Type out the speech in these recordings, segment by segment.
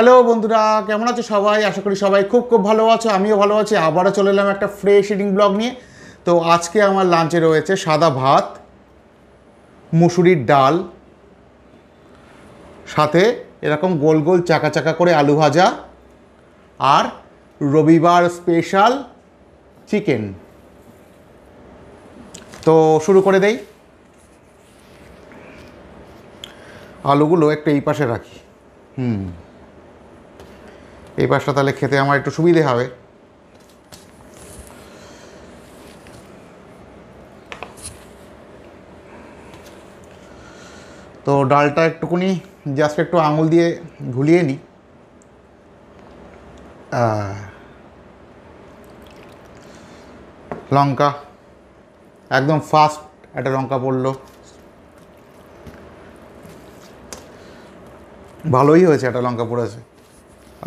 Hello বন্ধুরা, কেমন আছো সবাই? আশা করি সবাই খুব খুব ভালো আছো, আমিও ভালো আছি। আবারও চলে এলাম একটা ফ্রেশ ইডিং ব্লগ নিয়ে। তো আজকে আমার লাঞ্চে রয়েছে সাদা ভাত, মুসুরির ডাল, সাথে এরকম গোল গোল চাকা চাকা করে আলু ভাজা আর রবিবার স্পেশাল চিকেন তো শুরু করে দেই। আলুগুলো একটু এই পাশে রাখি। হুম। এই পাশটা তাহলে খেতে আমার একটু সুবিধে হবে। তো ডালটা একটুকুনি জাস্ট একটু আঙুল দিয়ে ঘুলিয়ে নিই লঙ্কা, একদম ফাস্ট একটা লঙ্কা পড়ল। ভালোই হয়েছে একটা লঙ্কা পড়েছে।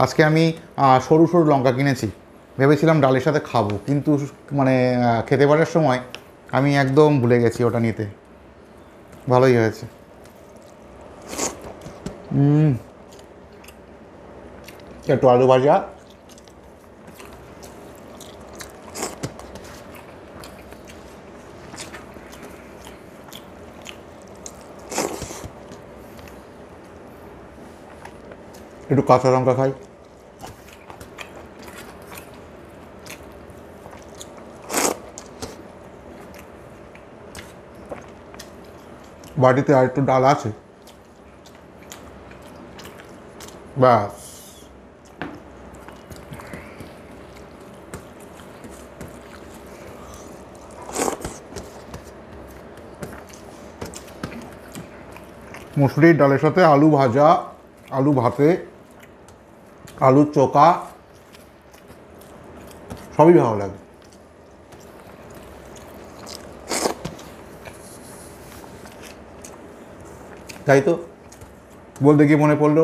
আজকে আমি সরু সরু লঙ্কা কিনেছি। ভেবেছিলাম ডালের সাথে খাব, কিন্তু মানে খেতে পারার সময় আমি একদম ভুলে গেছি ওটা নিতে। ভালোই হয়েছে। একটু আলু ভাজা একটু কাঁচা লঙ্কা খাই। বাড়িতে আর একটু ডাল আছে। ব্যাস। মুসুরির ডালের সাথে আলু ভাজা, আলু ভাতে আলুর চোকা, সবই ভালো লাগে। তাই তো? বলতে গিয়ে মনে পড়ল,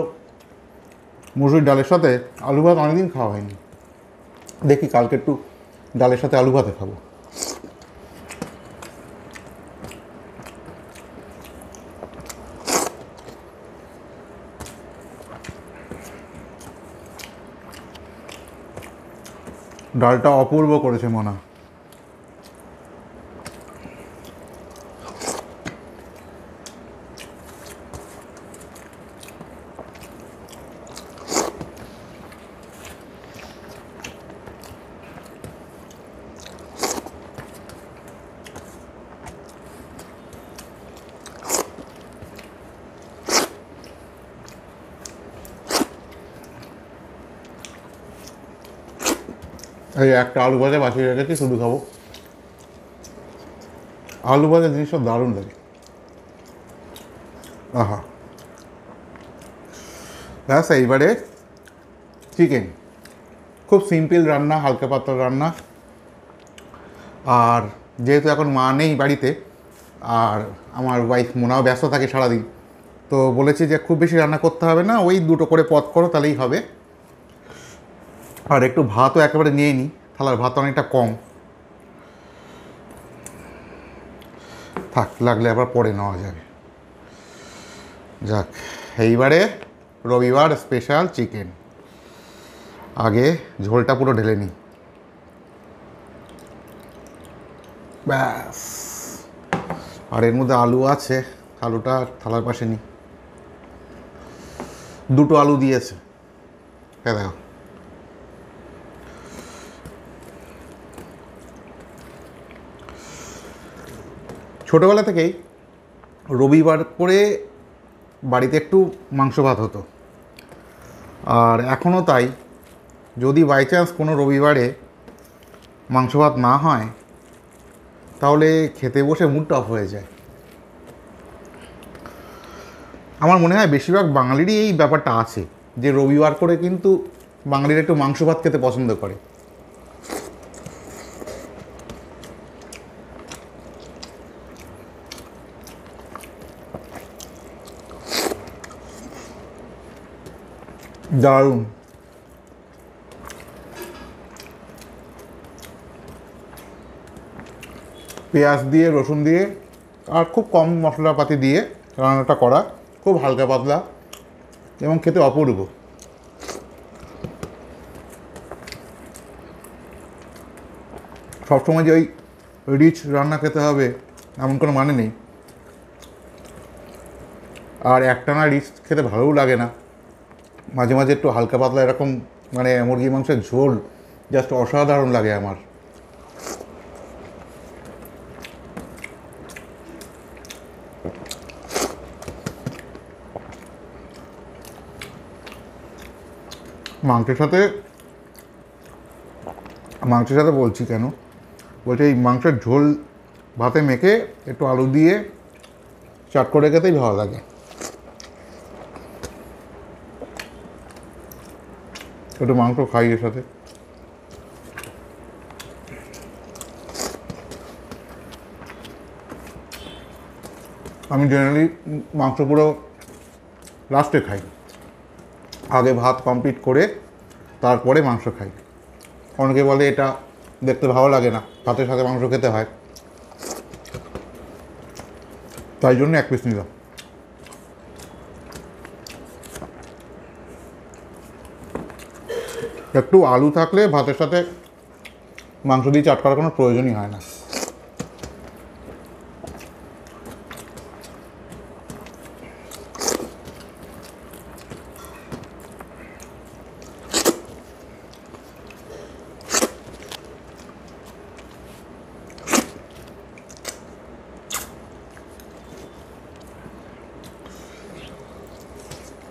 মুসুর ডালের সাথে আলু ভাত অনেকদিন খাওয়া হয়নি। দেখি কালকে একটু ডালের সাথে আলু ভাতে খাব। ডালটা অপূর্ব করেছে মনা। এই একটা আলু ভাজা বাঁচিয়ে রেখেছি শুধু খাব। আলু ভাজা জিনিসটা দারুণ লাগে। আহা। ব্যাস, এইবারে চিকেন খুব সিম্পল রান্না, হালকা পাতলা রান্না। আর যেহেতু এখন মা নেই বাড়িতে, আর আমার ওয়াইফ মোনাও ব্যস্ত থাকে সারাদিন, তো বলেছি যে খুব বেশি রান্না করতে হবে না, ওই দুটো করে পদ করো, তাহলেই হবে। আর একটু ভাতও একেবারে নিয়ে নিই থালার ভাত অনেকটা কম। থাক, লাগলে আবার পরে নেওয়া যাবে। যাক, এইবারে রবিবার স্পেশাল চিকেন আগে ঝোলটা পুরো ঢেলে নিই ব্যাস। আর এর মধ্যে আলু আছে, আলুটা থালার পাশে নিই দুটো আলু দিয়েছে। হ্যাঁ দেখো। ছোটোবেলা থেকেই রবিবার করে বাড়িতে একটু মাংস ভাত হতো। আর এখনও তাই, যদি বাই চান্স কোনো রবিবারে মাংস ভাত না হয়, তাহলে খেতে বসে মুডটা অফ হয়ে যায়। আমার মনে হয় বেশিরভাগ বাঙালিরই এই ব্যাপারটা আছে, যে রবিবার করে কিন্তু বাঙালিরা একটু মাংস ভাত খেতে পছন্দ করে। দারুণ। পেঁয়াজ দিয়ে, রসুন দিয়ে, আর খুব কম মশলাপাতি দিয়ে রান্নাটা করা, খুব হালকা পাতলা এবং খেতে অপূর্ব। সবসময় যে ওই রিচ রান্না খেতে হবে, এমন কোনো মানে নেই। আর একটানা রিচ খেতে ভালোও লাগে না। মাঝে মাঝে একটু হালকা পাতলা এরকম মানে মুরগি মাংসের ঝোল জাস্ট অসাধারণ লাগে আমার। মাংসের সাথে মাংসের সাথে বলছি কেন? বলছি এই মাংসের ঝোল ভাতে মেখে একটু আলু দিয়ে চাট করে খেতেই ভালো লাগে। একটু মাংস খাই এর সাথে। আমি জেনারেলি মাংস পুরো লাস্টে খাই। আগে ভাত কমপ্লিট করে তারপরে মাংস খাই। অনেকে বলে এটা দেখতে ভালো লাগে না, ভাতের সাথে মাংস খেতে হয়। তাই জন্য এক পিস নিলাম। একটু আলু থাকলে ভাতের সাথে মাংস দিয়ে চাট করার কোনো প্রয়োজনই হয় না।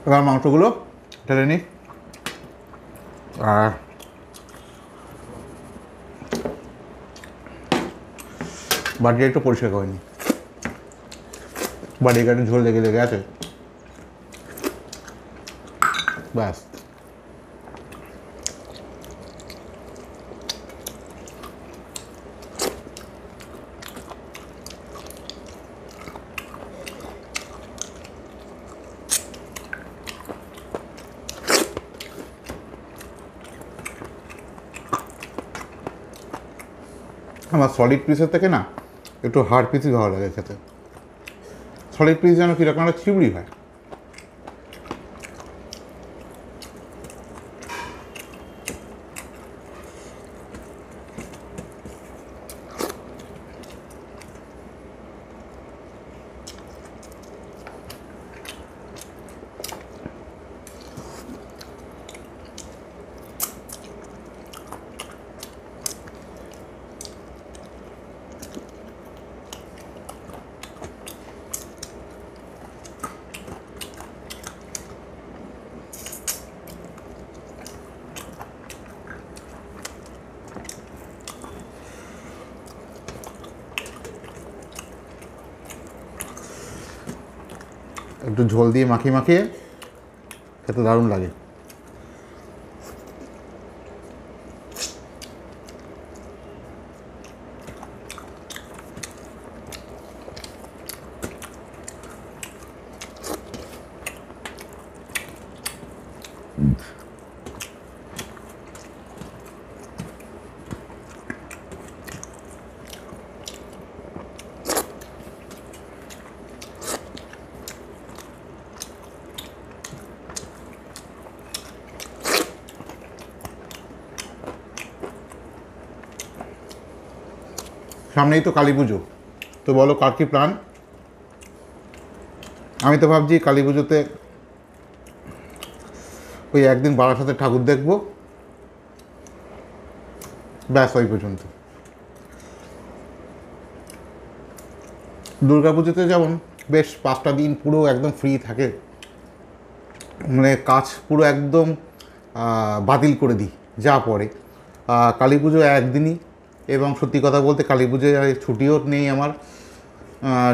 এবার মাংসগুলো ঢেলে নিই। আর বাড়িটা একটু পরিষ্কার করেনি বাটি একটু ঝোল লেগে লেগে আছে? ব্যাস। আমার সলিড পিসের থেকে না, একটু হার্ড পিসই ভালো লাগে খেতে। সলিড পিস যেন কীরকম একটা চিবড়ি হয়। একটু ঝোল দিয়ে মাখিয়ে মাখিয়ে খেতে দারুণ লাগে। সামনেই তো কালী পুজো। তো বলো, কার কি প্ল্যান আমি তো ভাবছি কালী পুজোতে ওই একদিন বারাসাতে ঠাকুর দেখব। ব্যাস, ওই পর্যন্ত। পুজোতে যেমন বেশ পাঁচটা দিন পুরো একদম ফ্রি থাকে মানে কাজ পুরো একদম বাতিল করে দিই, যা পরে। কালী পুজো একদিনই এবং সত্যি কথা বলতে কালী পুজোয় ছুটিও নেই আমার।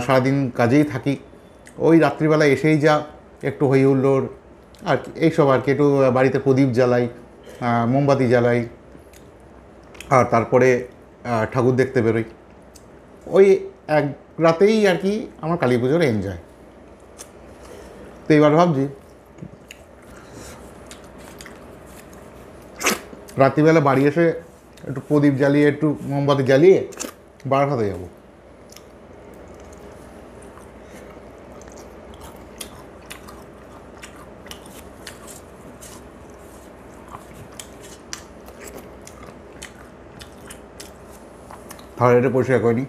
সারাদিন কাজেই থাকি। ওই রাত্রিবেলা এসেই যা, একটু হই হুল্লোড় আর এইসব আর কি, একটু বাড়িতে প্রদীপ জ্বালাই মোমবাতি জ্বালাই, আর তারপরে ঠাকুর দেখতে বেরোই। ওই এক রাতেই আর কি আমার কালী পুজোর এনজয়। তো এবার ভাবছি, রাত্রিবেলা বাড়ি এসে একটু প্রদীপ জ্বালিয়ে একটু মোমবাতি জ্বালিয়ে বারাসাতে যাব। এটা পরিষ্কার করে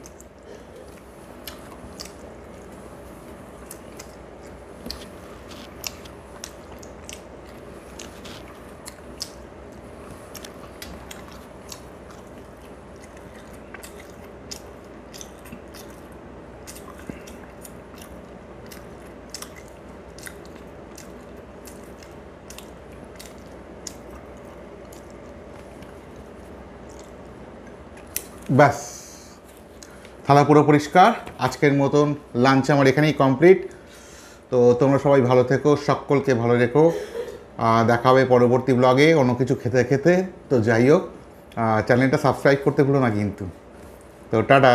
ব্যাস। থালা পুরো পরিষ্কার, আজকের মতন লাঞ্চ আমার এখানেই কমপ্লিট তো তোমরা সবাই ভালো থেকো, সকলকে ভালো রেখো। দেখা হবে পরবর্তী ব্লগে অন্য কিছু খেতে খেতে। তো যাই হোক চ্যানেলটা সাবস্ক্রাইব করতে ভুলো না কিন্তু। তো টাটা।